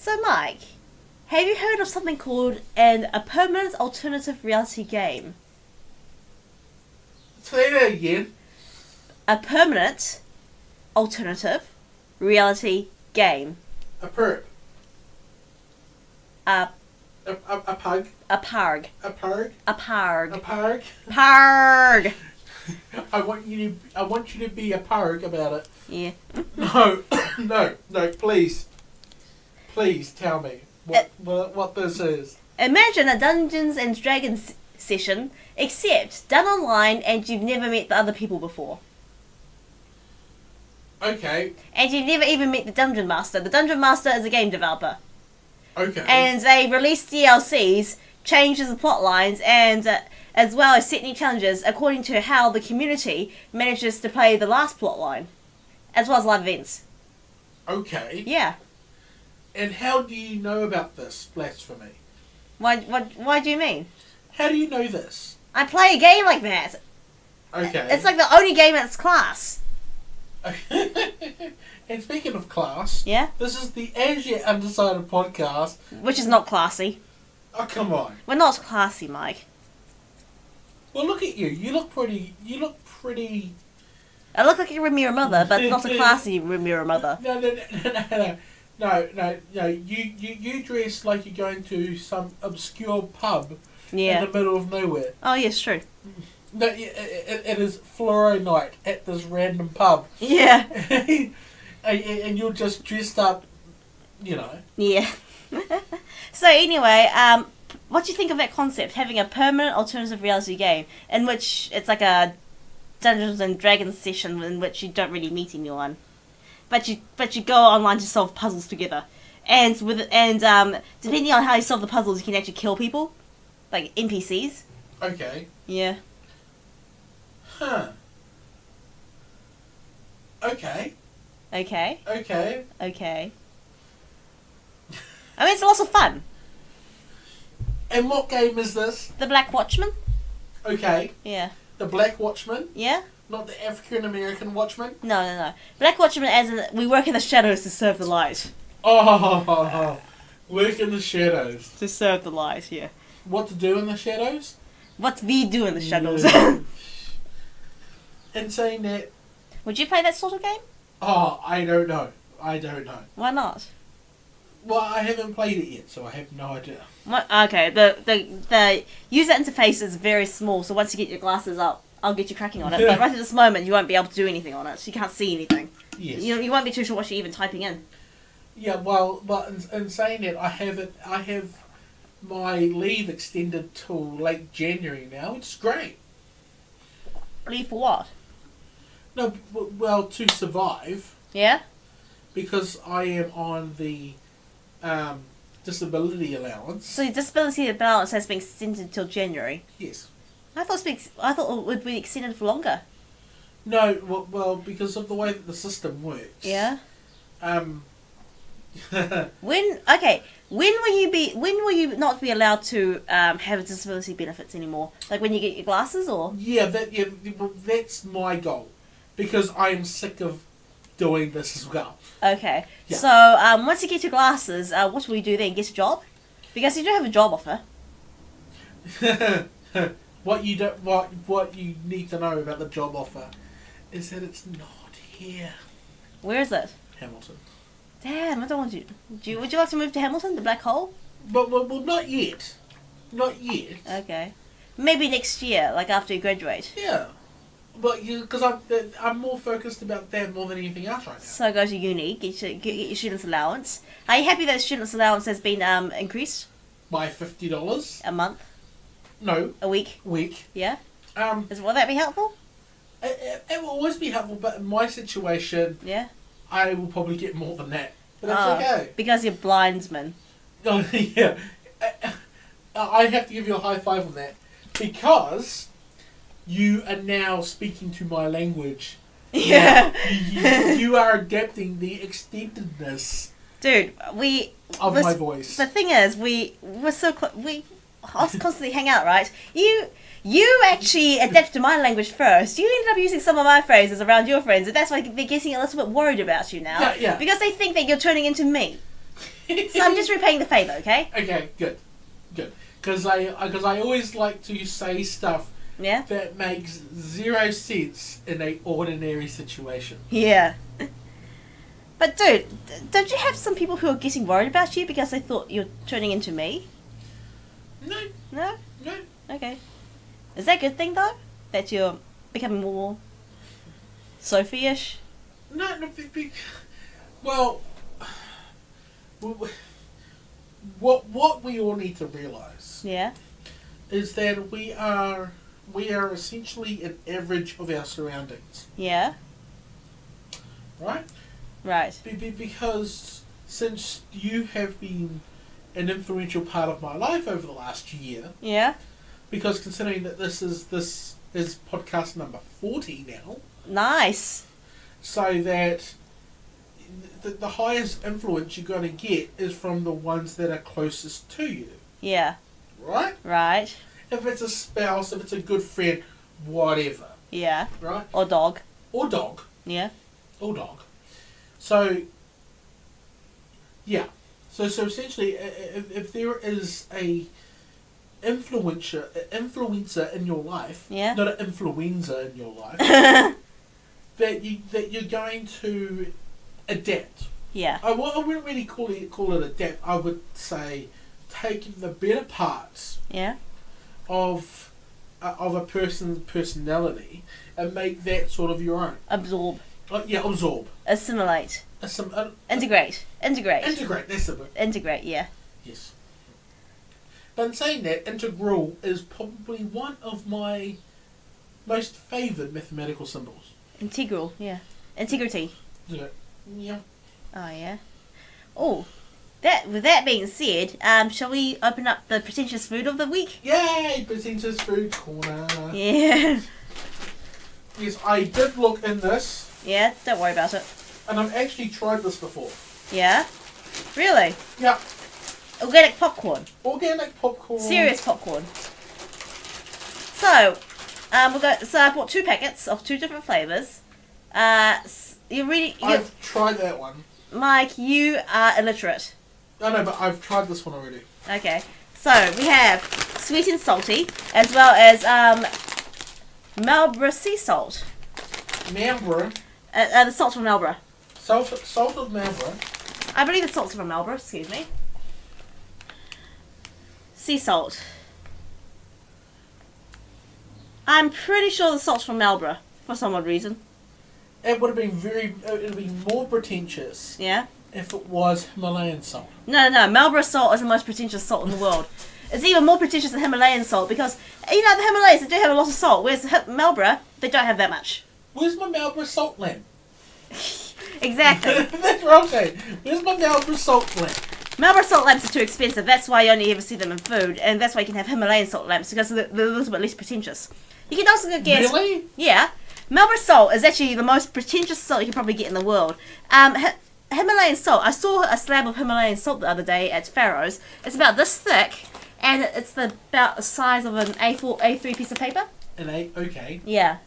So, Mike, have you heard of something called an a permanent alternative reality game? Say that again. A permanent alternative reality game. A perp. A A, a, a pug. a parg. A pug. A A parg. Parg. I want you to. I want you to be a pug about it. Yeah. No, no, no. Please, please tell me what what, what this is. Imagine a Dungeons and Dragons session, except done online and you've never met the other people before. Okay. And you've never even met the Dungeon Master. The Dungeon Master is a game developer. Okay. And they release DLCs, changes the plot lines, and uh, as well as set new challenges according to how the community manages to play the last plot line, as well as live events. okay. Yeah. And how do you know about this blasphemy? Why, what, why do you mean? How do you know this? I play a game like that. Okay. It's like the only game its class. Okay. And speaking of class, Yeah? this is the As Yet Undecided podcast. Which is not classy. Oh, come on. We're not classy, Mike. Well, look at you. You look pretty. You look pretty. I look like a Remuera mother, but not a classy Remuera mother. No, no, no, no, no, no, no, no. You, you, you dress like you're going to some obscure pub Yeah. in the middle of nowhere. Oh, yes, true. No, it, it, it is fluoro night at this random pub, Yeah. and, and you're just dressed up. You know. Yeah. so anyway, um, what do you think of that concept? Having a permanent alternative reality game in which it's like a Dungeons and Dragons session in which you don't really meet anyone, but you but you go online to solve puzzles together, and with and um, depending on how you solve the puzzles, you can actually kill people, like NPCs. Okay. Yeah. Huh. Okay. Okay. Okay. Okay. I mean, it's lots of fun. And what game is this? The Black Watchman. Okay. Yeah. The Black Watchman, Yeah. Not the African American Watchman. No, no, no. Black Watchman, as in we work in the shadows to serve the light. Oh, work in the shadows. To serve the light, yeah. What to do in the shadows? What we do in the shadows. and saying that, Would you play that sort of game? oh, I don't know. I don't know. Why not? Well, I haven't played it yet, so I have no idea. What, okay, the, the the user interface is very small, so once you get your glasses up, I'll get you cracking on it. But right at this moment, you won't be able to do anything on it. You can't see anything. Yes. You, you won't be too sure what you're even typing in. Yeah. Well, but in, in saying that, I have it. I have my leave extended till late January now, is great. Leave for what? No, well, to survive Yeah? because I am on the um, disability allowance. So your disability allowance has been extended till January. Yes. I thought, it's been, I thought it would be extended for longer. No, well, well, because of the way that the system works. Yeah? Um. When okay, when will you be? When will you not be allowed to um, have disability benefits anymore? Like when you get your glasses, or yeah, that yeah, well, that's my goal, because I am sick of doing this as well. okay. Yeah. So um, once you get your glasses, uh, what will you do then? Get a job? Because you do have a job offer. what you don't, what what you need to know about the job offer, is that it's not here, Where is it? Hamilton. Damn, I don't want you. Do you would you like to move to Hamilton, the black hole? But well, well not yet, not yet. Okay. Maybe next year, like after you graduate. yeah, but you because I'm I'm more focused about that more than anything else right now. So go to uni, get your, get, get your student's allowance. Are you happy that student's allowance has been um, increased By fifty dollars, a month, no a week? week. Yeah. Um, Is will that be helpful? it, it, it will always be helpful, but in my situation, Yeah. I will probably get more than that. But that's Oh, okay. Because you're blindsman. Oh, yeah. I- I have to give you a high five on that. Because you are now speaking to my language. Yeah. You, you are adapting the extendedness Dude, we. of this- my voice. The thing is, we we're so cl- we us constantly hang out, right? You you actually adapted my language first. You ended up using some of my phrases around your friends, and that's why they're getting a little bit worried about you now. Yeah, yeah. Because they think that you're turning into me. So I'm just repaying the favour, okay? Okay, good, good. Because I because I always like to say stuff Yeah? that makes zero sense in a ordinary situation. Yeah. But dude, don't you have some people who are getting worried about you because they thought you're turning into me? No, No? no. Okay. Is that a good thing though? That you're becoming more Sophie-ish? No, no, be, be, well, what what we all need to realize Yeah? is that we are we are essentially an average of our surroundings, Yeah? right? Right. Be, because since you have been an influential part of my life over the last year, Yeah? because considering that this is this is podcast number forty now, Nice. so that the, the highest influence you're going to get is from the ones that are closest to you, Yeah. right? Right. If it's a spouse, if it's a good friend, whatever, Yeah. right? Or dog. Or dog, Yeah? or dog. So, yeah. So, so essentially, if, if there is a influencer, influencer in your life, Yeah? not an influenza in your life, that you that you're going to adapt. yeah. I, I wouldn't really call it call it adapt. I would say take the better parts Yeah? of uh, of a person's personality and make that sort of your own. Absorb. Uh, yeah, absorb. Assimilate. Uh, some, uh, Integrate. Integrate. integrate. That's the word. Integrate, yeah. Yes. But in saying that, integral is probably one of my most favoured mathematical symbols. Integral, yeah. Integrity. Yeah. Yeah. Oh yeah. Oh, that with that being said, um, shall we open up the pretentious food of the week? Yay! Pretentious food corner. Yeah. Yes, I did look in this, Yeah. Don't worry about it. And I've actually tried this before. Yeah. Really? Yeah, Organic popcorn. organic popcorn. Serious popcorn. So, um, we got. So I bought two packets of two different flavors. Uh, you really, you, I've tried that one. Mike, you are illiterate. No, no, but I've tried this one already. Okay. So we have sweet and salty, as well as um, Marlborough sea salt. Marlborough, Uh, uh, the salt from Marlborough. Salt, salt of Marlborough. I believe it's salts from Marlborough, excuse me. Sea salt. I'm pretty sure the salt's from Marlborough, for some odd reason. It would have been very, it would been more pretentious Yeah? if it was Himalayan salt. No, no, no. Marlborough salt is the most pretentious salt in the world. It's even more pretentious than Himalayan salt because, you know, the Himalayas, they do have a lot of salt, whereas Marlborough, they don't have that much. Where's my Marlborough salt lamp? Exactly. That's what I'm saying. Where's my Marlborough salt lamp? Marlborough salt lamps are too expensive. That's why you only ever see them in food, and that's why you can have Himalayan salt lamps because they're, they're a little bit less pretentious. You can also get Really? yeah. Marlborough salt is actually the most pretentious salt you can probably get in the world. Um, Hi- Himalayan salt. I saw a slab of Himalayan salt the other day at Farro's. It's about this thick, and it's the, about the size of an A4, A3 piece of paper. And a okay. Yeah.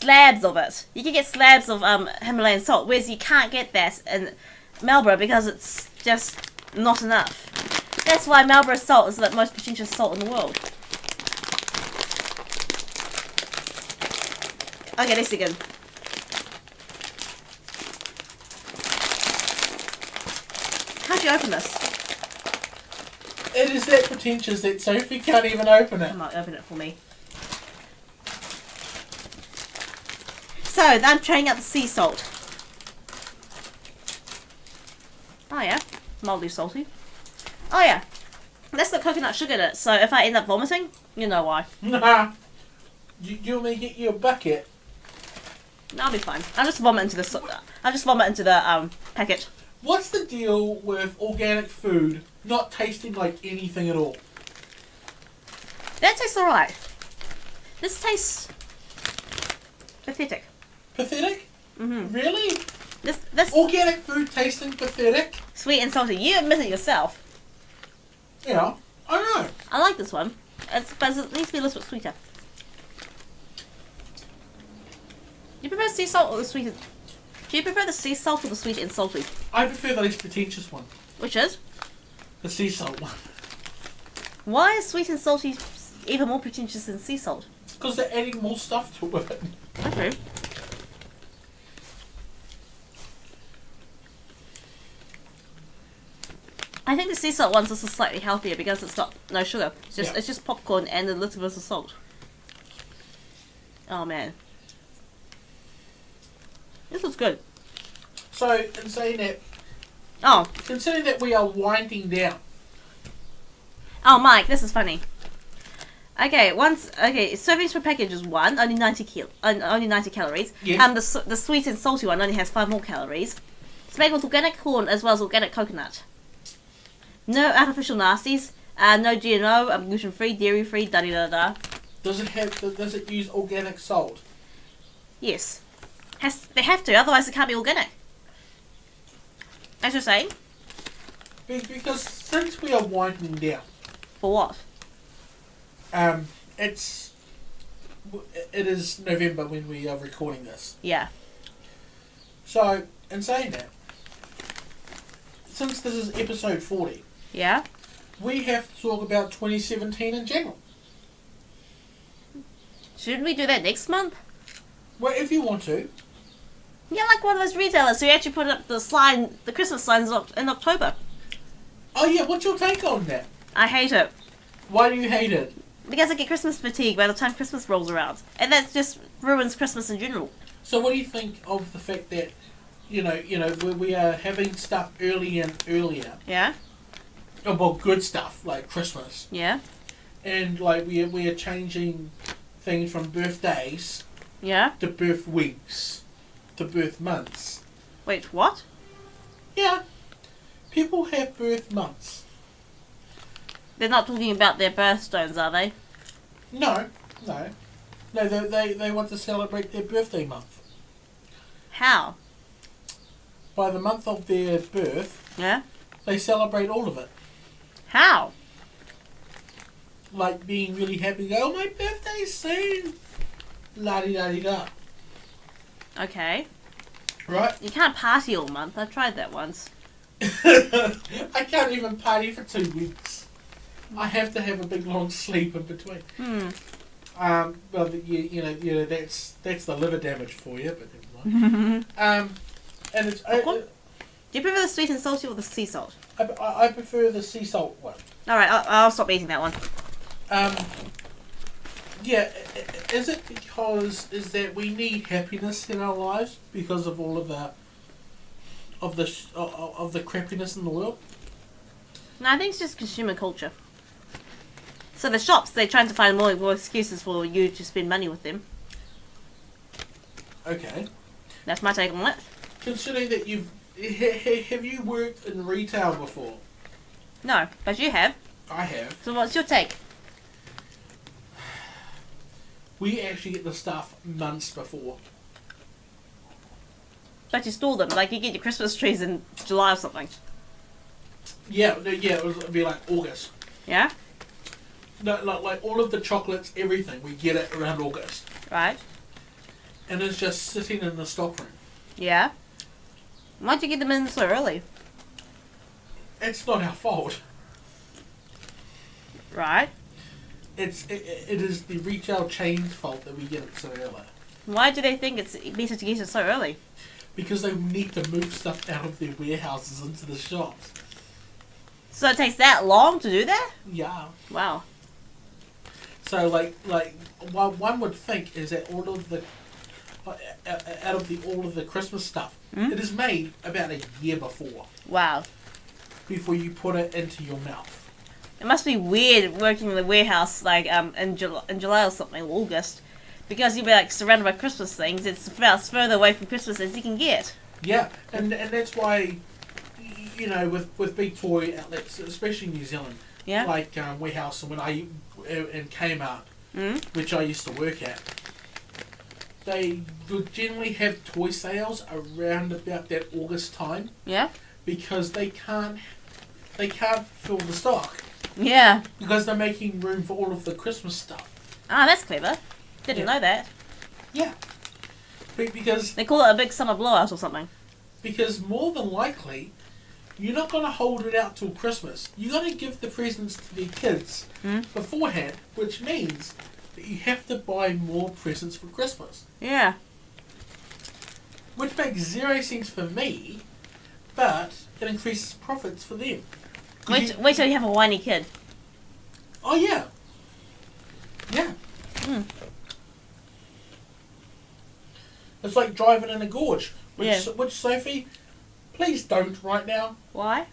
Slabs of it. You can get slabs of um, Himalayan salt, whereas you can't get that in Marlborough because it's just not enough. That's why Marlborough salt is the most pretentious salt in the world. Okay, let's begin. How'd you open this? It is that pretentious that Sophie can't even open it. Come on, open it for me. So, I'm trying out the sea salt. Oh yeah, mildly salty. Oh yeah, that's got coconut sugar in it, so if I end up vomiting, you know why. Nah. You, you want me to get you a bucket? No, I'll be fine. I'll just vomit into the I'll just vomit into the um packet. What's the deal with organic food not tasting like anything at all? That tastes alright. This tastes pathetic. Pathetic? hmm Really? This this Organic food tasting pathetic? sweet and salty. You admit it yourself. Yeah, I know. I like this one. It's, but it needs to be a little bit sweeter. Do you prefer sea salt or the sweet? Do you prefer the sea salt or the sweet and salty? I prefer the least pretentious one. Which is The sea salt one. why is sweet and salty even more pretentious than sea salt? Because they're adding more stuff to it. Okay. I think the sea salt one's also slightly healthier because it's got no sugar. It's just Yeah. it's just popcorn and a little bit of salt. Oh man. This is good. So, in saying that, Oh, considering that we are winding down, oh Mike, this is funny. Okay, once okay, servings per package is one, only ninety kil, only ninety calories. Yes. Um, the the sweet and salty one only has five more calories. It's made with organic corn as well as organic coconut. No artificial nasties. Uh, no GMO. Um, gluten free, dairy free. Da da da da. does it have? Does it use organic salt? Yes, has they have to, otherwise it can't be organic. As you're saying, Be- Because since we are winding down, for what? um, it's it is November when we are recording this. Yeah. So, in saying that, since this is episode forty, Yeah. we have to talk about 2017 in general. Shouldn't we do that next month? Well, if you want to, Yeah, like one of those retailers who actually put up the sign, the Christmas signs in in October. oh yeah, what's your take on that? I hate it. Why do you hate it? Because I get Christmas fatigue by the time Christmas rolls around. And that just ruins Christmas in general. So, what do you think of the fact that, you know, you know, we, we are having stuff earlier and earlier, Yeah? Well, good stuff like Christmas, Yeah? and like we are, we are changing things from birthdays Yeah? to birth weeks to birth months. Wait, what? Yeah, people have birth months. They're not talking about their birthstones, are they? No, no, no. They they, they want to celebrate their birthday month. How? By the month of their birth, Yeah? they celebrate all of it. How? Like being really happy. Go, oh, my birthday's soon. La di da di da. Okay. Right. You can't party all month. I tried that once. I can't even party for two weeks. I have to have a big long sleep in between. Hmm. Um, well, you, you know, you know, that's that's the liver damage for you, but never mind. Do Um, and it's I, Popcorn? you prefer the sweet and salty or the sea salt? I, I I prefer the sea salt one. Alright, I'll, I'll stop eating that one. Um, yeah, i- i- is it because is that we need happiness in our lives because of all of the of the sh- of, of the crappiness in the world? No, I think it's just consumer culture. So the shops, they're trying to find more, more excuses for you to spend money with them. Okay. That's my take on it. Considering that you've ha- ha- have you worked in retail before? No, but you have. I have. So what's your take? We actually get the stuff months before. But you store them, like you get your Christmas trees in July or something. Yeah, yeah, it would be like August. Yeah? No, like, like all of the chocolates, everything, we get it around August. Right? And it's just sitting in the stockroom. Yeah? Why'd you get them in so early? It's not our fault. Right? It's it, it is the retail chain's fault that we get it so early. Why do they think it's better to get it so early? Because they need to move stuff out of their warehouses into the shops. So it takes that long to do that? Yeah. Wow. So like like what one would think is that all of the out of the all of the Christmas stuff, Hmm? it is made about a year before Wow. before you put it into your mouth. It must be weird working in the warehouse like um in July, in July or something, or August, because you'll be like surrounded by Christmas things. It's about as further away from Christmas as you can get. Yeah, and and that's why you know with with big toy outlets, especially in New Zealand, Yeah. like um, Warehouse and when I and Kmart, Mm? which I used to work at, they would generally have toy sales around about that August time Yeah. because they can't they can't fill the stock Yeah. because they're making room for all of the Christmas stuff. Ah, that's clever. Didn't Yeah. know that. Yeah, Be- because They call it a big summer blowout or something. because more than likely, you're not going to hold it out till Christmas. You're going to give the presents to the kids Hmm? beforehand, which means that you have to buy more presents for Christmas. Yeah. Which makes zero sense for me, but it increases profits for them. Wait, you- wait till you have a whiny kid. oh, yeah. Yeah. Hmm. It's like driving in a gorge. Which, Yeah. which Sophie, please don't right now. Why?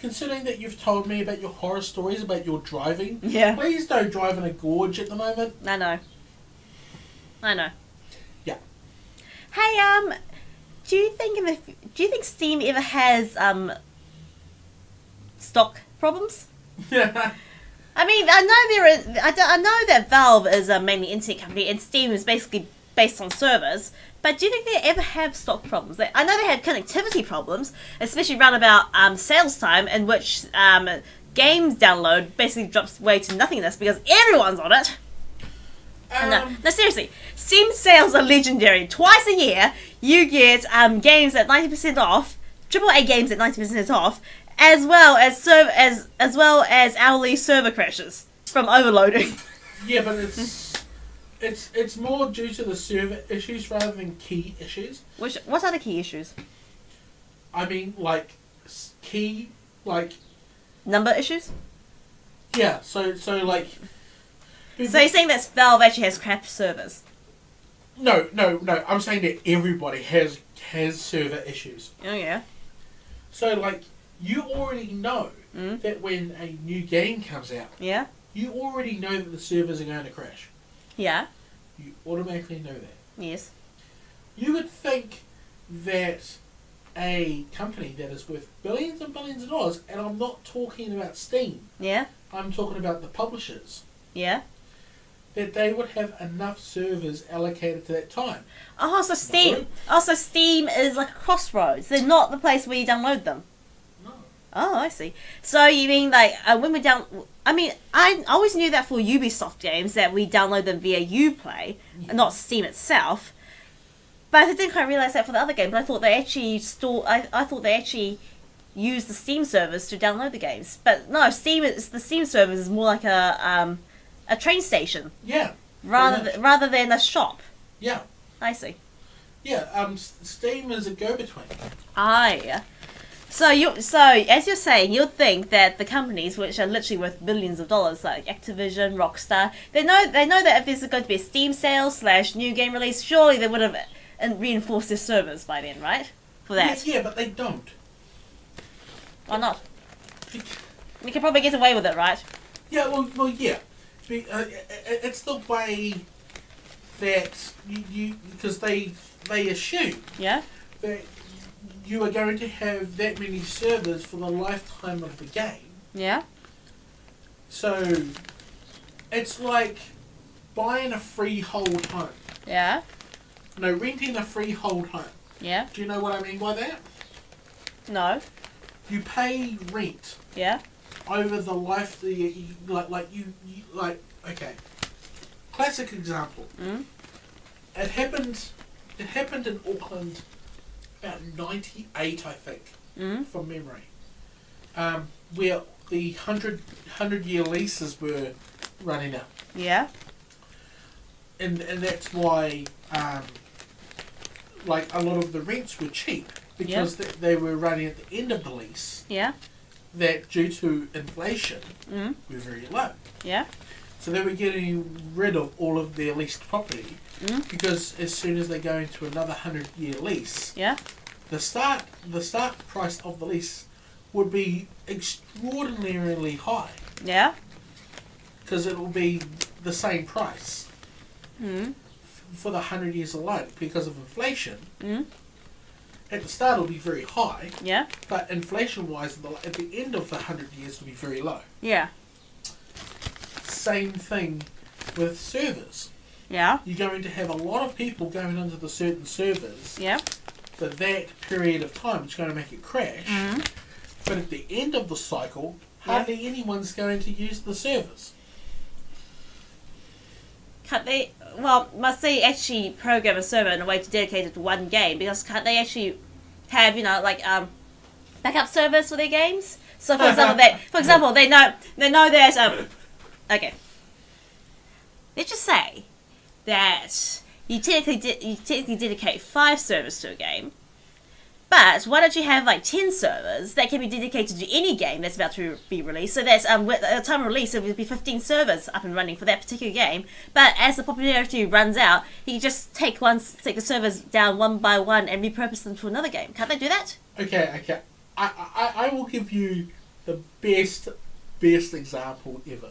Considering that you've told me about your horror stories about your driving, Yeah. please don't drive in a gorge at the moment. I know. I know. Yeah. Hey, um, do you think if do you think Steam ever has um stock problems? Yeah. I mean, I know there is. I, don't- I know that Valve is a mainly internet company, and Steam is basically based on servers. But do you think they ever have stock problems? They, I know they had connectivity problems, especially around about um, sales time, in which um, games download basically drops way to nothingness because everyone's on it. no, Um, no, seriously. Steam sales are legendary. Twice a year, you get um, games at ninety percent off, AAA games at ninety percent off, as well as serv- as as well as hourly server crashes from overloading. Yeah, but it's it's it's more due to the server issues rather than key issues. Which what are the key issues? I mean, like key, like Number issues. yeah. So so like. So you're saying that Valve actually has crap servers? no, no, no. I'm saying that everybody has has server issues. Oh yeah. So like you already know Mm. that when a new game comes out, Yeah. you already know that the servers are going to crash. Yeah. You automatically know that. Yes. You would think that a company that is worth billions and billions of dollars, and I'm not talking about Steam, Yeah. I'm talking about the publishers, Yeah. that they would have enough servers allocated to that time. Oh, so Steam. Also, Steam is like a crossroads. They're not the place where you download them. No. Oh, I see. So you mean like uh, when we down? I mean, I always knew that for Ubisoft games that we download them via UPlay, and not Steam itself. But I didn't quite realize that for the other games. I thought they actually store. I, I thought they actually use the Steam servers to download the games. But no, Steam is the Steam servers is more like a um, a train station Yeah. rather th- rather than a shop. Yeah. I see. Yeah. Um. Steam is a go-between. Ah, yeah. So you so as you're saying, you'd think that the companies which are literally worth billions of dollars, like Activision, Rockstar, they know they know that if there's going to be a Steam sale slash new game release, surely they would have uh, reinforced their servers by then, right? For that, Yeah, yeah, but they don't. why not? We could probably get away with it, right? Yeah, well, well, yeah. Uh, i- i- it's the way that you, you because they they assume Yeah. that you are going to have that many servers for the lifetime of the game. Yeah. So it's like buying a freehold home. Yeah. No, renting a freehold home. Yeah. Do you know what I mean by that? No. You pay rent Yeah. over the life the like like you, you like okay. Classic example. Mm. It happened. It happened in Auckland about ninety eight, I think, Mm. from memory, um, where the 100, 100 year leases were running out, Yeah. and and that's why, um, like a lot of the rents were cheap because th- they were running at the end of the lease. Yeah. That due to inflation Mm. were very low. Yeah. So they were getting rid of all of their leased property Mm. because as soon as they go into another hundred year lease, Yeah. the start the start price of the lease would be extraordinarily high Yeah. because it will be the same price Mm. f- for the hundred years alone because of inflation. Mm. At the start, it'll be very high, Yeah. but inflation-wise, at the end of the hundred years, it'll be very low. Yeah. Same thing with servers. Yeah. You're going to have a lot of people going into the certain servers Yeah. for that period of time, it's going to make it crash. Mm. But at the end of the cycle, hardly anyone's going to use the servers. Can't they? Well, must they actually program a server in a way to dedicate it to one game? Because can't they actually have you know like um, backup servers for their games. So, for example, they for example they know they know that um, okay. Let's just say that you technically de- you technically dedicate five servers to a game, but why don't you have like ten servers that can be dedicated to any game that's about to be released? So that's um at the time of release it would be fifteen servers up and running for that particular game. But as the popularity runs out, you can just take one take the servers down one by one and repurpose them to another game. Can't they do that? Okay, okay. I, I, I will give you the best, best example ever.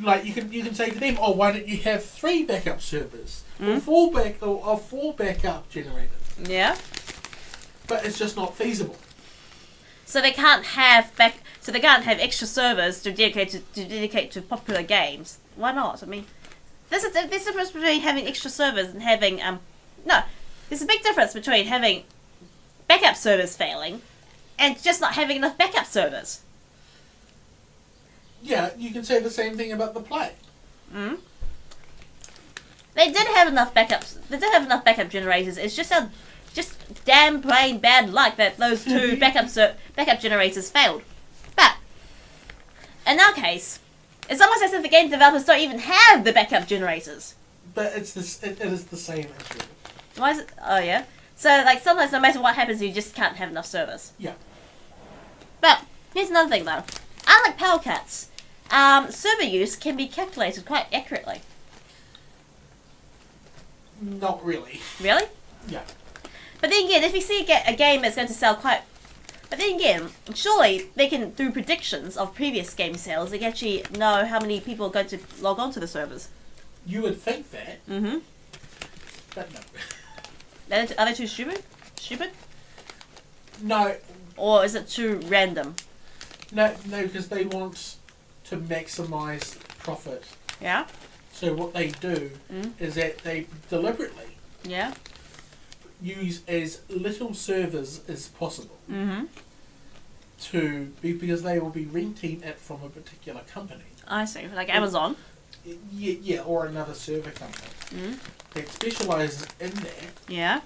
Like, you can you can say to them, oh, why don't you have three backup servers? Or Mm. four back or, or four backup generators. Yeah. But it's just not feasible. So they can't have back. So they can't have extra servers to dedicate to, to dedicate to popular games. Why not? I mean, there's a there's a difference between having extra servers and having um no. There's a big difference between having backup servers failing and just not having enough backup servers. Yeah, you can say the same thing about the play. Mm. They did have enough backups. They did have enough backup generators. It's just a, just damn plain bad luck that those two backup ser- backup generators failed. But in our case, it's almost as if the game developers don't even have the backup generators. But it's this. It, it is the same issue. Why is it? Oh yeah. So like sometimes no matter what happens, you just can't have enough servers. Yeah. But here's another thing though. I like Power Cats, um, server use can be calculated quite accurately. Not really. Really? Yeah. But then again, if you see a, game that's going to sell quite. But then again, surely they can, through predictions of previous game sales, they can actually know how many people are going to log on to the servers. You would think that, Mm-hmm. but no. Are they, are they too stupid? Stupid? No, Or is it too random? no, no, because they want to maximise profit. Yeah? So what they do Mm. is that they deliberately Yeah? use as little servers as possible Mm-hmm. to be because they will be renting it from a particular company. I see. Like Amazon. Yeah, yeah, or another server company Mm. that specialises in that. Yeah?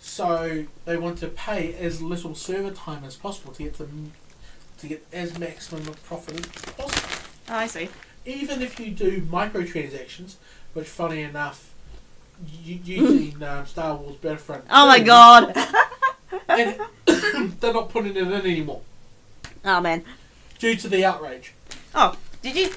So they want to pay as little server time as possible to get them to get as maximum of profit as possible. Oh, I see. Even if you do microtransactions, which funny enough, u- using um, Star Wars Battlefront. Oh my god! And they're not putting it in anymore oh man. due to the outrage. Oh, did you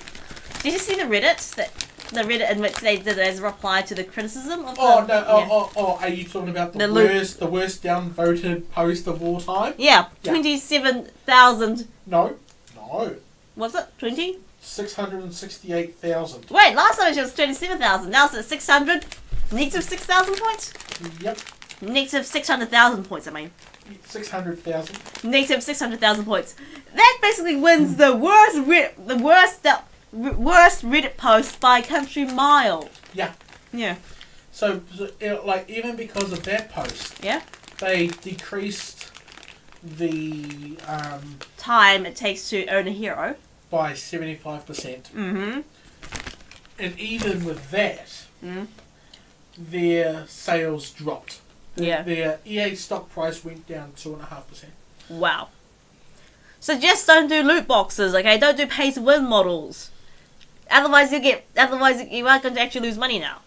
did you see the Reddit that the Reddit in which they did as a reply to the criticism of Oh the, no! Oh, yeah. oh, oh, are you talking about the, The loop. worst, the worst downvoted post of all time? Yeah, Yeah. twenty-seven thousand. No, no, Was it twenty? six hundred and sixty-eight thousand. Wait, last time it was twenty-seven thousand. Now it's at six hundred. Negative six thousand points. Yep, Negative six hundred thousand points. I mean, six hundred thousand. negative six hundred thousand points. That basically wins the worst the worst worst Reddit post by country mile. Yeah. Yeah. So, so, you like, even because of that post, Yeah. they decreased the um, Time it takes to own a hero. by seventy-five percent, Mm-hmm. and even with that, Mm. their sales dropped. Yeah. Their EA stock price went down two and a half percent. Wow. So just don't do loot boxes, okay? Don't do pay to win models. Otherwise you get otherwise you are going to actually lose money now.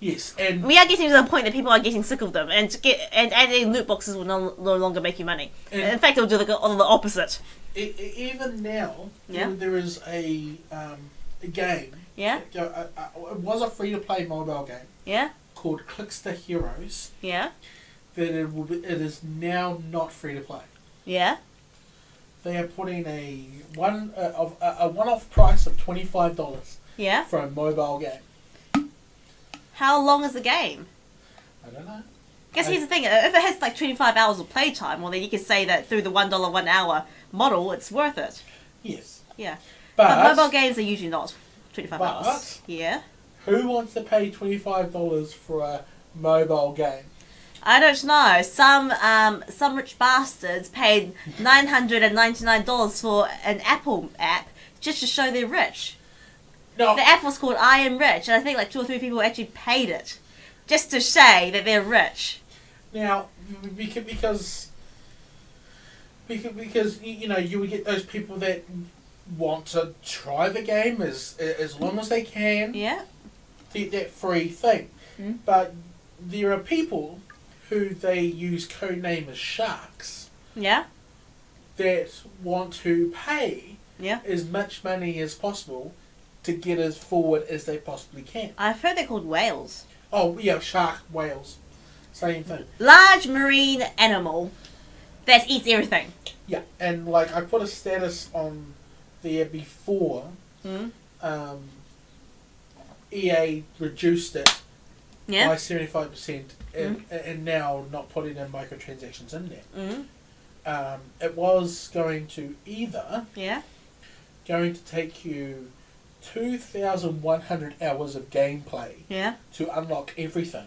Yes, and We are getting to the point that people are getting sick of them and to get and adding loot boxes will no, no longer make you money. In fact it'll do the, the opposite. e- even now, Yeah. there- is a um, a game. Yeah? uh, uh, It was a free-to-play mobile game Yeah? called Clicker Heroes. Yeah? That it will be, it is now not free to play. Yeah? They are putting a one uh, of a, a one-off price of twenty-five dollars Yeah? for a mobile game. How long is the game? I don't know. Because I- here's the thing: if it has like 25 hours of playtime, well, then you can say that through the one dollar one hour model, it's worth it. Yes. Yeah. But, But, mobile games are usually not 25 But- hours. Yeah. who wants to pay twenty five dollars for a mobile game? I don't know. Some um, some rich bastards paid nine hundred and ninety nine dollars for an Apple app just to show they're rich. No, The app was called I Am Rich, and I think like two or three people actually paid it just to say that they're rich. now because because because, because you know you would get those people that want to try the game as as long as they can Yeah. get that free thing, Mm. but there are people who they use code name as sharks Yeah. that want to pay Yeah. as much money as possible to get as forward as they possibly can. I've heard they're called whales. Oh yeah, shark, whales, same thing. Large marine animal that eats everything. Yeah, and like I put a status on there before. Mm. Um, EA reduced it Yeah. by seventy five percent, and and now not putting in microtransactions in there. Mm. Um, it was going to either Yeah. going to take you two thousand one hundred hours of gameplay Yeah. to unlock everything.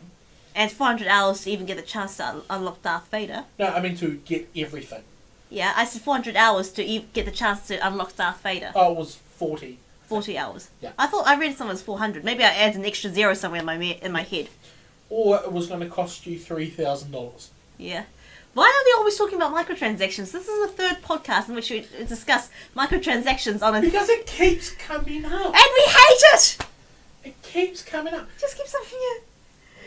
And 400 hours to even get the chance to un- unlock Darth Vader. No, I mean to get everything. Yeah, I said 400 hours to e- get the chance to unlock Darth Vader. Oh, it was forty. 40 hours. Yeah. I thought I read somewhere was 400. Maybe I added an extra zero somewhere in my me- in my head. Or it was going to cost you three thousand dollars. Yeah. Why are they always talking about microtransactions? This is the third podcast in which we discuss microtransactions on a. Because it keeps coming up. And we hate it! It keeps coming up. Just keep something here.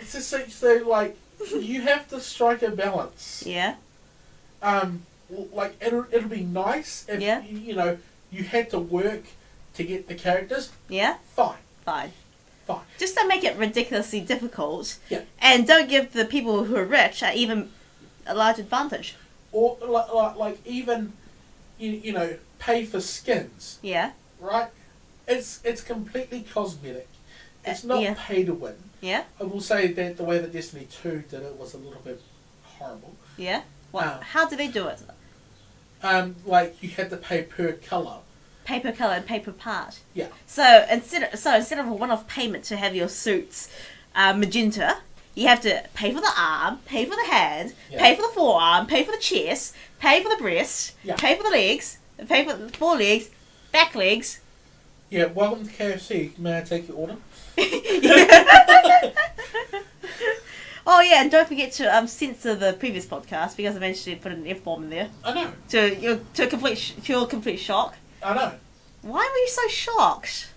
It's just so, so like you have to strike a balance. Yeah. Um, like it'll it'll be nice if Yeah. you, you know you had to work to get the characters. Yeah? Fine, Fine. Fine. Just don't make it ridiculously difficult. Yeah. And don't give the people who are rich uh, even a large advantage. Or like, like, like even you, you know pay for skins, Yeah. right? It's it's completely cosmetic. It's not yeah. pay to win. Yeah. I will say that the way that Destiny Two did it was a little bit horrible. Yeah. What? Ah. How do they do it? Um, like you had to pay per color. Paper color and paper part. Yeah. So instead, of, so instead of a one-off payment to have your suits uh, magenta, you have to pay for the arm, pay for the hand, Yeah. pay for the forearm, pay for the chest, pay for the breast, Yeah. pay for the legs, pay for the forelegs, back legs. Yeah, welcome to KFC. May I take your order? oh yeah, and don't forget to um, censor the previous podcast because I managed to put an f bomb in there I know, to your to a complete sh- to your complete shock. I know. Why were you so shocked?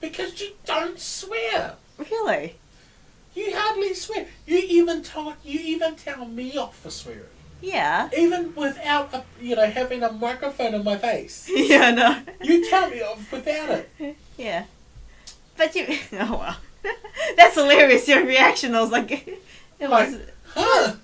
Because you don't swear. Really? You hardly swear. You even tell you even tell me off for swearing, Yeah. even without a, you know having a microphone in my face. yeah. No. You tell me off without it. Yeah. But you. Oh well. That's hilarious. Your reaction. I was like, it was. Huh?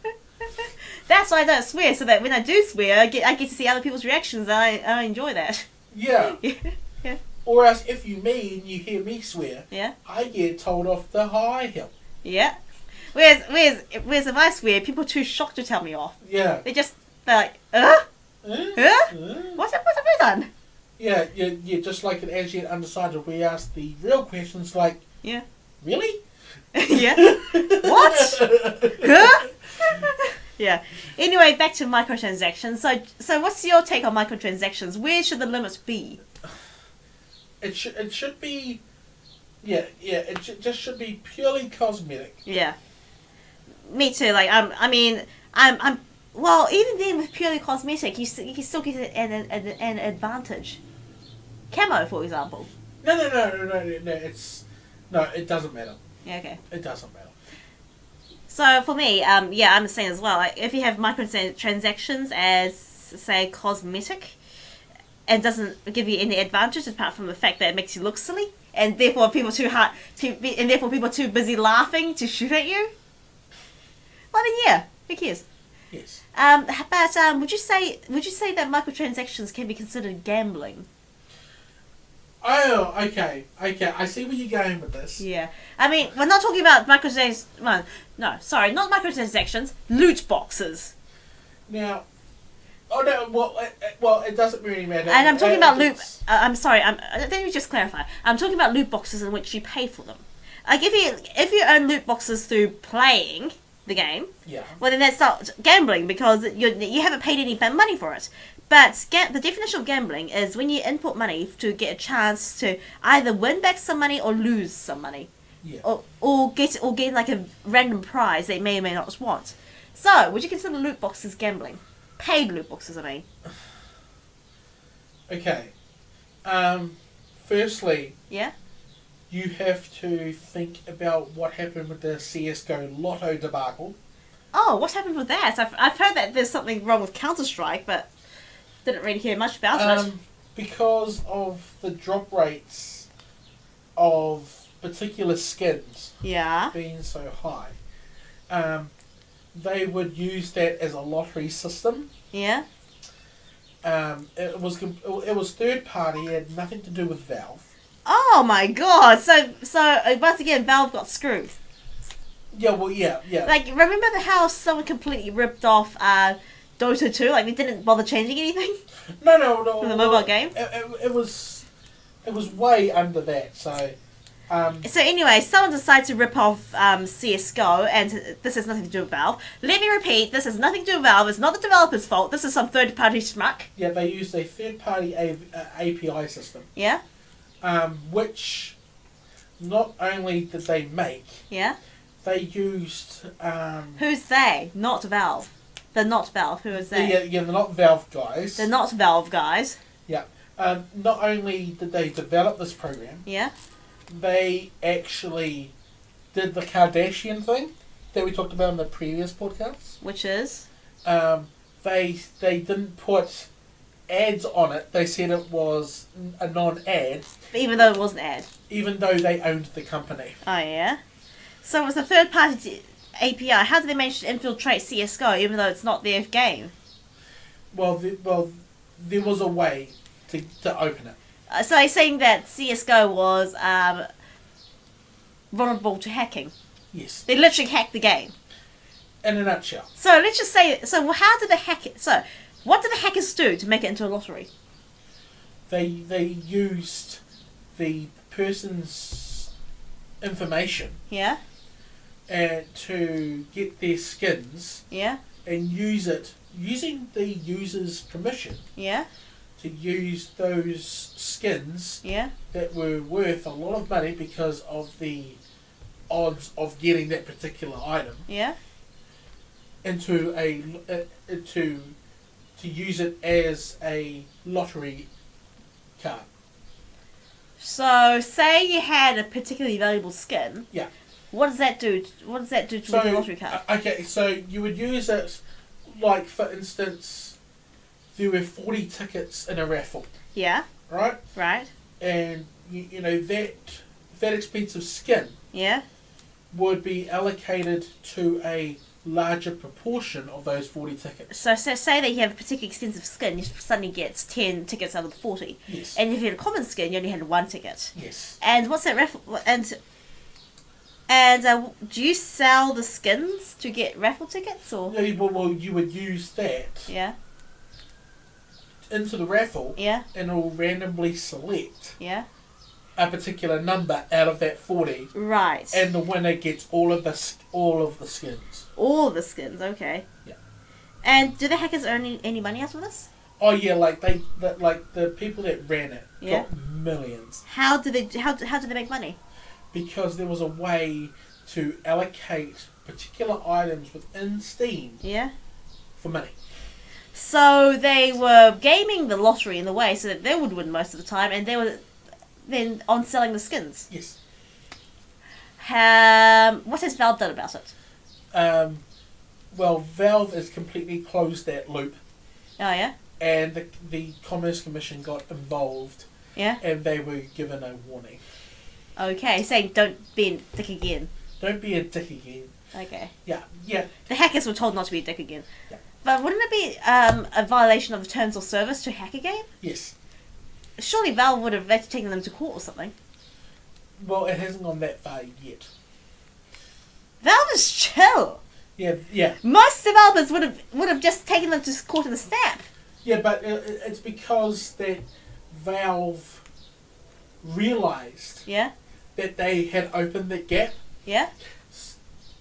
That's why I don't swear, so that when I do swear, I get I get to see other people's reactions, I I enjoy that. Yeah. yeah. Or else, if you me and you hear me swear, Yeah. I get told off the high hill. Yeah. Whereas whereas whereas if I swear, people are too shocked to tell me off. Yeah. They just they're like, uh, Huh? huh? Huh? What have, what have I done? Yeah, yeah, yeah. Just like it as yet undecided, we ask the real questions like, Yeah. really? yeah. What? Huh? Yeah. Anyway, back to microtransactions. So, so what's your take on microtransactions? Where should the limits be? It should it should be, yeah, yeah. It should, just should be purely cosmetic. Yeah. Me too. Like, um, I mean, I'm, I'm. Well, even then, with purely cosmetic, you, st- you can still get an, an, an, an advantage. Camo, for example. No, no, no, no, no, no. It's no. It doesn't matter. Yeah. Okay. It doesn't matter. So for me, um, yeah, I'm the same as well. Like, if you have microtransactions as say cosmetic, and doesn't give you any advantage apart from the fact that it makes you look silly, and therefore people too hard, too, and therefore people too busy laughing to shoot at you. Well, then yeah, who cares? Yes. Um, but um, would you say would you say that microtransactions can be considered gambling? Oh, okay, okay. I see where you're going with this. Yeah. I mean, we're not talking about microtransactions. Well, no, sorry, not microtransactions. Loot boxes. Now, oh no, well, it, it- well, it doesn't really matter. And I'm talking Uh, about loot. Uh, I'm sorry. I'm, uh, let me just clarify. I'm talking about loot boxes in which you pay for them. Like if you if you earn loot boxes through playing the game, Yeah. well then that's not gambling because you you haven't paid any money for it. But the definition of gambling is when you input money to get a chance to either win back some money or lose some money, Yeah. or or get or gain like a random prize you may or may not want. So would you consider loot boxes gambling? Paid loot boxes, I mean. Okay. Um, firstly, Yeah. you have to think about what happened with the CS:GO Lotto debacle. Oh, what happened with that? I've, I've heard that there's something wrong with Counter Strike, but didn't really hear much about it. Um, because of the drop rates of particular skins Yeah. being so high, um, they would use that as a lottery system. Yeah. Um, it was it was third party. It had nothing to do with Valve. Oh my god! So so uh, once again, Valve got screwed. Yeah, well, yeah, yeah. Like remember the how someone completely ripped off uh, Dota 2? Like they didn't bother changing anything no, no, no. for the well, mobile game. It, it, it was it was way under that. So, um, So anyway, someone decided to rip off um, CS:GO, and this has nothing to do with Valve. Let me repeat: this has nothing to do with Valve. It's not the developer's fault. This is some third-party schmuck. yeah, they used a third party a- uh, API system, Yeah, um, which not only did they make, yeah. they used um, Who's they? Not Valve. They're not Valve. Who is they? yeah, yeah, they're not Valve guys. They're not Valve guys. Um, not only did they develop this program, Yeah. they actually did the Kardashian thing that we talked about in the previous podcast. Which is Um, they they didn't put ads on it. They said it was a non-ad, even though it wasn't ad. even though they owned the company. Oh yeah. So it was a third party API. How did they manage to infiltrate CS:GO even though it's not their game? Well, the, well, there was a way to, to open it. Uh, so you're saying that CS:GO was um, vulnerable to hacking. Yes, They literally hacked the game. in a nutshell. So let's just say. So how did the hack it? So what did the hackers do to make it into a lottery? They they used the person's information Yeah. And to get their skins Yeah. and use it using the user's permission Yeah. to use those skins Yeah. that were worth a lot of money because of the odds of getting that particular item Yeah. into a uh, to to use it as a lottery card. So say you had a particularly valuable skin. Yeah. What does that do? What does that do to the lottery card? uh, okay, so you would use it like for instance, there were forty tickets in a raffle, yeah. right? Right. And you, you know that that expensive skin Yeah. would be allocated to a larger proportion of those 40 tickets. So, so say that you have a particularly expensive skin, you suddenly get ten tickets out of the forty. Yes. And if you had a common skin, you only had one ticket. yes. And what's that raffle? And and uh, do you sell the skins to get raffle tickets or? Yeah, well, well, you would use that Yeah. into the raffle Yeah. and it will randomly select Yeah. a particular number out of that 40 Right. and the winner gets all of the all of the skins. all the skins. Okay. Yeah. And do the hackers earn any, any money out of this? Oh yeah, like they that like the people that ran it Yeah. got millions How do they how how do they make money? Because there was a way to allocate particular items within Steam Yeah. for money. So they were gaming the lottery in the way so that they would win most of the time, and they were then on selling the skins. Yes. Um, what has Valve done about it? Um, well, Valve has completely closed that loop, Oh yeah, and the the Commerce Commission got involved, yeah. and they were given a warning. Okay, saying don't be a dick again. Don't be a dick again. Okay. Yeah, yeah. The hackers were told not to be a dick again. Yeah. But wouldn't it be um, a violation of the terms of service to hack a game? Yes. surely Valve would have taken them to court or something. Well, it hasn't gone that far yet. Valve is chill. Yeah, yeah, Most developers would have would have just taken them to court in a snap. yeah, but it, it- it's because that Valve realised Yeah, that they had opened the gap, yeah.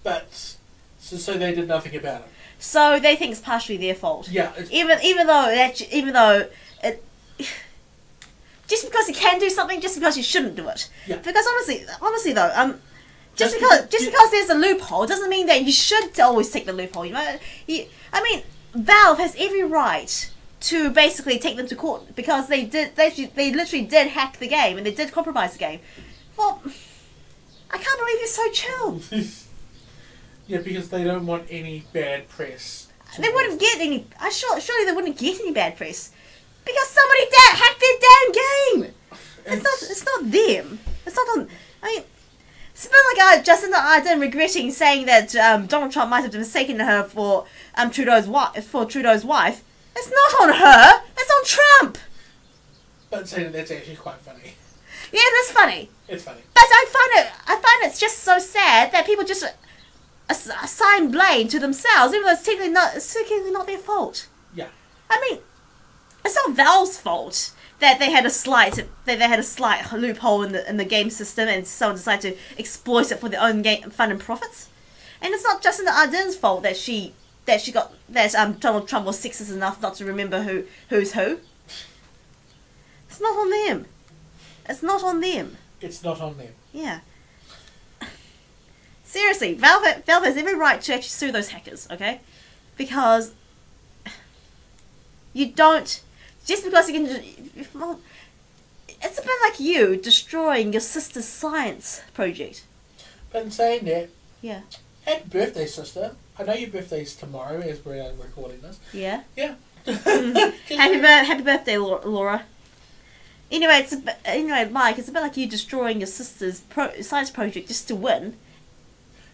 but so, so they did nothing about it. So they think it's partially their fault. Yeah, Even even though that even though it. Just because you can do something, just because you shouldn't do it. Yeah. Because honestly, honestly though, um, just, Just because just because there's a loophole doesn't mean that you should always take the loophole. You know, you, I mean, Valve has every right to basically take them to court because they did they they literally did hack the game and they did compromise the game. Well, I can't believe you're so chilled. yeah, because they don't want any bad press. They wouldn't get any. I sure surely they wouldn't get any bad press because somebody da- hacked their damn game. It's not. It's not them. It's not on. I mean, it's a bit like uh, Jacinda Ardern regretting saying that um, Donald Trump might have mistaken her for um, Trudeau's wife. For Trudeau's wife. It's not on her. It's on Trump. But saying that's actually quite funny. Yeah, that's funny. It's funny. But I find it. I find it's just so sad that people just assign blame to themselves, even though it's technically not. It's technically not their fault. Yeah. I mean, it's not Valve's fault that they had a slight that they had a slight loophole in the in the game system, and someone decided to exploit it for their own game fun and profits. And it's not Jacinda Ardern's fault that she that she got that um Donald Trump was sexist enough not to remember who who's who. It's not on them. It's not on them. It's not on them. Yeah. Seriously, Valve, Valve has every right to actually sue those hackers, okay? Because you don't just because you can. Well, it's a bit like you destroying your sister's science project. But in saying that, Yeah. happy birthday, sister. I know your birthday's tomorrow as we're recording this. Yeah. Yeah. Mm. Happy bir- Happy birthday, Laura. Anyway, it's a bit, anyway, Mike. It's a bit like you destroying your sister's pro- science project just to win.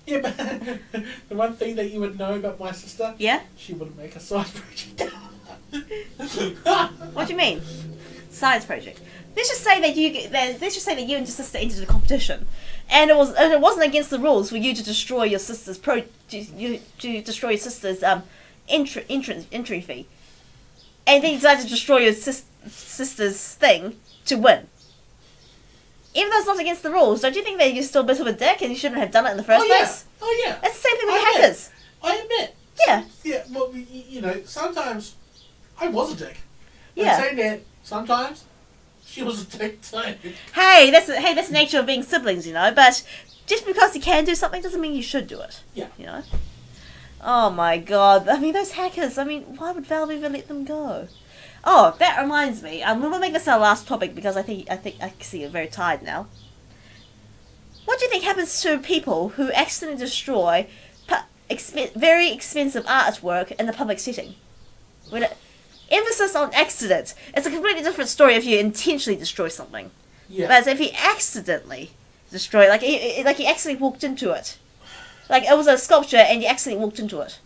Yeah, but the one thing that you would know about my sister, Yeah. she wouldn't make a science project. What do you mean? Science project. Let's just say that you let's just say that you and your sister entered a competition, and it was and it wasn't against the rules for you to destroy your sister's pro to, you, to destroy your sister's um entry entrance entry fee, and then you decided to destroy your sis, sister's thing to win. Even though it's not against the rules, don't you think that you're still a bit of a dick and you shouldn't have done it in the first oh yeah. place? Oh yeah. It's the same thing with I admit. hackers. I admit. Yeah. Yeah. Well, you know, sometimes I was a dick. But Yeah. saying that, sometimes she was a dick too. Hey, that's hey, that's the nature of being siblings, you know. But just because you can do something doesn't mean you should do it. Yeah. You know. Oh my god! I mean, those hackers. I mean, why would Valve even let them go? Oh, that reminds me. Um, we'll make this our last topic because I think I think I see you're very tired now. What do you think happens to people who accidentally destroy exp- very expensive artwork in a public setting? When it, emphasis on accident. It's a completely different story if you intentionally destroy something. Yeah. But if he accidentally destroyed, like he, like he accidentally walked into it, like it was a sculpture and you accidentally walked into it.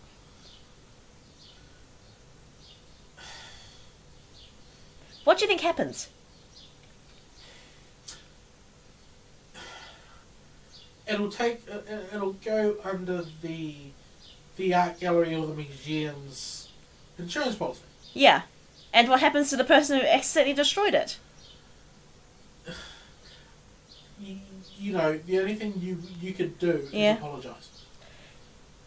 What do you think happens? it'll take. Uh, uh, it'll go under the the art gallery or the museum's insurance policy. Yeah, and what happens to the person who accidentally destroyed it? You, you know, the only thing you you could do Yeah. is apologise.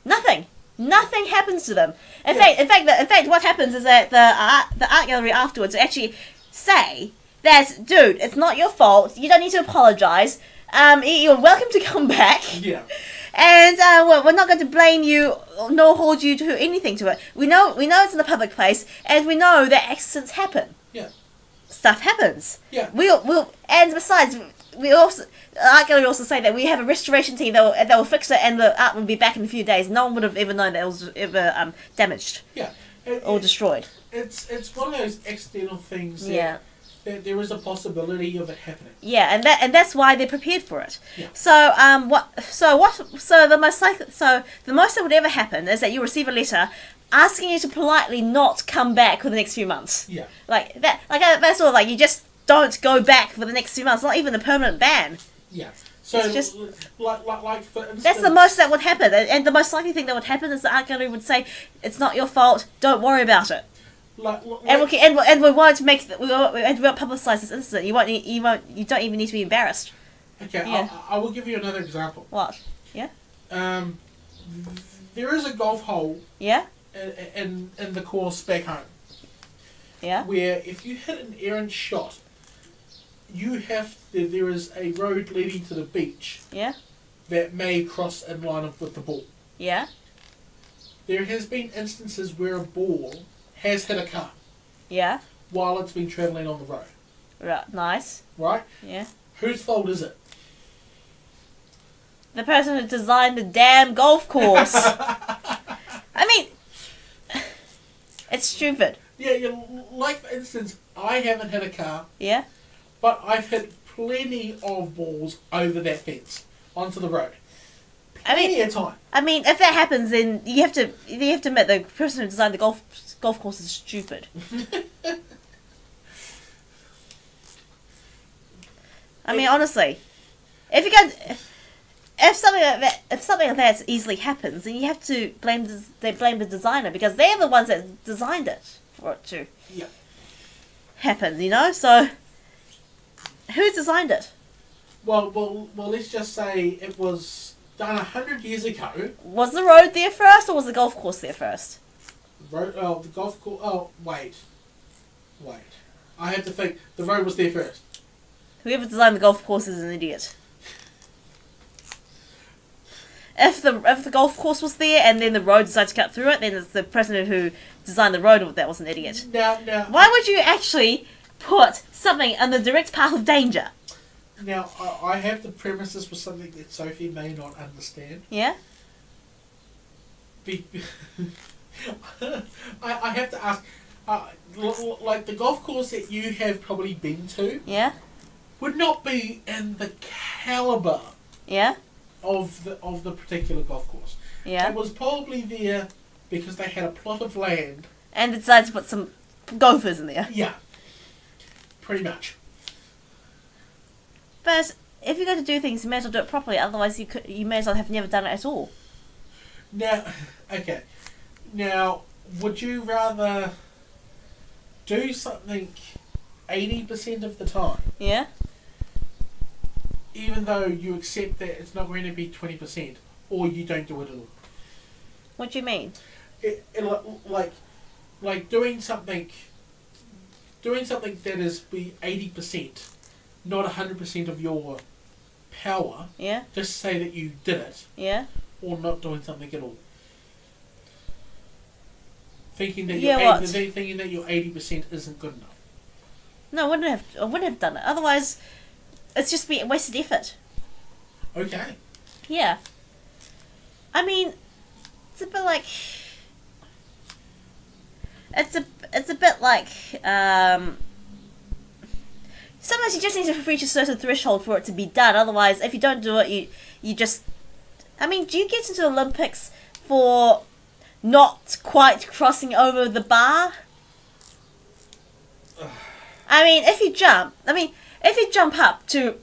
Nothing. Nothing happens to them. In Yeah. fact, in fact, the, in fact, what happens is that the art, the art gallery afterwards actually say that, dude, it's not your fault. You don't need to apologize. Um, you're welcome to come back. Yeah. And uh, we're, we're not going to blame you nor hold you to anything to it. We know we know it's in a public place, and we know that accidents happen. Yeah. Stuff happens. Yeah. We'll we'll and besides we also the art gallery also say that we have a restoration team that will that will fix it, and the art will be back in a few days. No one would have ever known that it was ever um, damaged Yeah. It- or it- destroyed. it's it's one of those accidental things that, Yeah. that there is a possibility of it happening. Yeah, and that and that's why they're prepared for it. Yeah. So um what so what so the most likely so the most that would ever happen is that you receive a letter asking you to politely not come back for the next few months. Yeah. Like that like uh, that's all like you just don't go back for the next two months. Not even a permanent ban. Yeah. So, It's just- like, like, like for instance, That's the most that would happen, and, and the most likely thing that would happen is the art gallery would say, "It's not your fault. Don't worry about it." Like, like, And we and, we- and we won't make we won't, and we won't publicise this incident. You won't you won't you don't even need to be embarrassed. okay, yeah. I, I will give you another example. What? Um, there is a golf hole Yeah, in, in in the course back home yeah, where if you hit an errant shot, you have there, there is a road leading to the beach yeah, that may cross in line with the ball. yeah, There has been instances where a ball has hit a car yeah. while it's been travelling on the road. Right, nice. Right? Yeah. Whose fault is it? The person who designed the damn golf course. I mean, it's stupid. Yeah, yeah, like for instance, I haven't hit a car, Yeah, but I've hit plenty of balls over that fence onto the road. I mean, Plenty of time. I mean, if that happens, then you have to you have to admit the person who designed the golf golf course is stupid. I mean, honestly, if you go, if something like that, if something like that easily happens, then you have to blame the, they blame the designer because they're the ones that designed it for it to Yeah. happen. You know, so who designed it? Well, well, well. Let's just say it was done a hundred years ago. Was the road there first, or was the golf course there first? Road, oh, uh, the golf course. Oh, wait, wait. I have to think. The road was there first. Whoever designed the golf course is an idiot. If the if the golf course was there and then the road decided to cut through it, then it's the person who designed the road that was an idiot. Now, now, Why would you actually put something in the direct path of danger? now, I, I have the premises for something that Sophie may not understand. Yeah, Be- I, I have to ask, uh, like the golf course that you have probably been to yeah, would not be in the caliber yeah, of the of the particular golf course. yeah. It was probably there because they had a plot of land. And decided to put some gophers in there. Yeah, pretty much. But if you're going to do things, you may as well do it properly. Otherwise, you could you may as well have never done it at all. Now, okay. Now, would you rather do something eighty percent of the time, Yeah, even though you accept that it's not going to be twenty percent, or you don't do it at all? what do you mean? it, it, like like doing something doing something that is be 80% not 100% of your power Yeah, just say that you did it yeah. or not doing something at all thinking that Yeah, your what? 80, thinking that your 80% isn't good enough No, I wouldn't have. I wouldn't have done it. Otherwise, it's just be wasted effort. okay Yeah. I mean, it's a bit like. It's a it's a bit like um. Sometimes you just need to reach a certain threshold for it to be done. Otherwise, if you don't do it, you you just. I mean, do you get into the Olympics for not quite crossing over the bar? I mean, if you jump, I mean, if you jump up to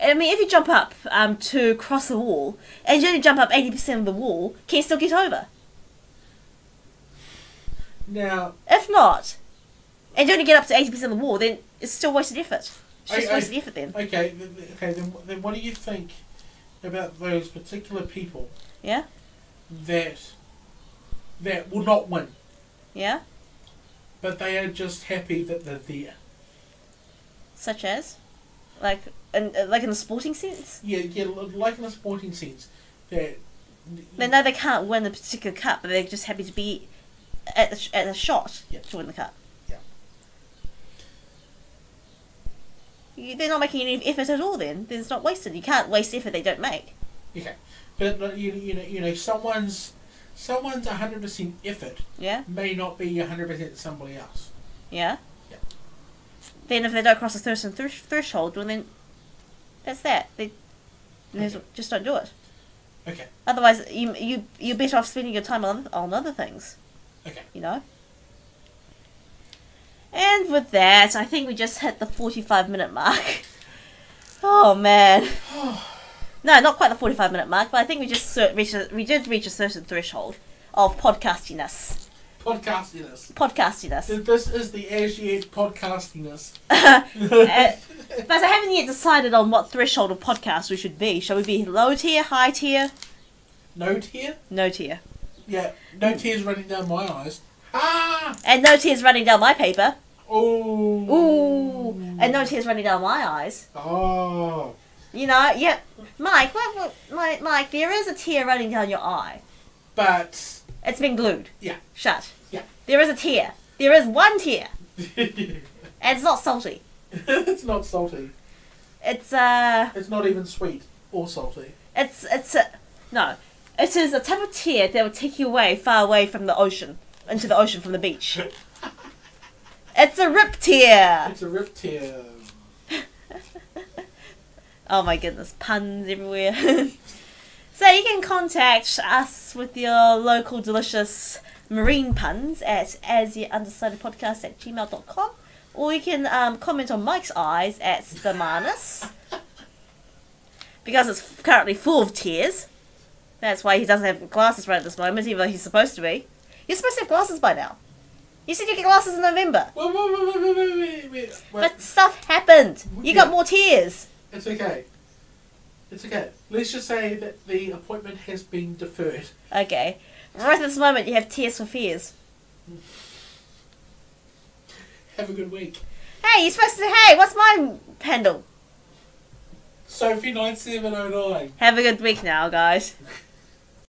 I mean, if you jump up um, to cross the wall and you only jump up 80% of the wall, can you still get over? Now If not, and you only get up to 80% of the wall, then it's still wasted effort. It's just I- I- wasted effort then. okay okay then, then what do you think about those particular people Yeah? that that will not win Yeah? but they are just happy that they're there Such as? Like, in, uh, like in the sporting sense? Yeah, yeah, like in the sporting sense, that They know they can't win a particular cup, but they're just happy to be at the, at the shot Yeah. to win the cup. Yeah. They're not making any effort at all then. Then it's not wasted. You can't waste effort they don't make. okay, but you you know you know someone's someone's hundred percent effort Yeah? may not be hundred percent somebody else. Yeah? Yeah. Then if they don't cross a certain thresh threshold, well then that's that. They, they Okay. just don't do it. Okay, Otherwise, you you you're better off spending your time on on other things. Okay, You know. And with that, I think we just hit the 45 minute mark. Oh man. No, not quite the 45 minute mark, but I think we just reached a, we did reach a certain threshold of podcastiness. Podcastiness. Podcastiness. This is the Yet podcastiness. Uh, but I haven't yet decided on what threshold of podcast we should be. Shall we be low tier, high tier, No tier? no tier? Yeah, no tears running down my eyes. Ah! And no tears running down my paper. Oh. Ooh. And no tears running down my eyes. Oh. You know, yeah. Mike, what, what, Mike, Mike, there is a tear running down your eye. But. It's been glued. Yeah. Shut. Yeah. There is a tear. There is one tear. it's And it's not salty. It's not salty. It's, uh, It's not even sweet or salty. it's, it's, a, no. It is a type of tear that will take you away, far away from the ocean. Into the ocean from the beach. It's a rip tear. It's a rip tear. Oh my goodness, puns everywhere. so you can contact us with your local delicious marine puns at asyet_podcast at gmail.com or you can um, comment on Mike's eyes at the marnus because it's currently full of tears. That's why he doesn't have glasses right at this moment, even though he's supposed to be. You're supposed to have glasses by now. You said you get glasses in November. Wait, wait, wait, wait. But stuff happened. You got more tears. It's okay. It's okay. Let's just say that the appointment has been deferred. Okay. Right at this moment, you have tears for fears. Have a good week. Hey, you're supposed to. say, Hey, what's my handle? Sophie9709. Have a good week now, guys.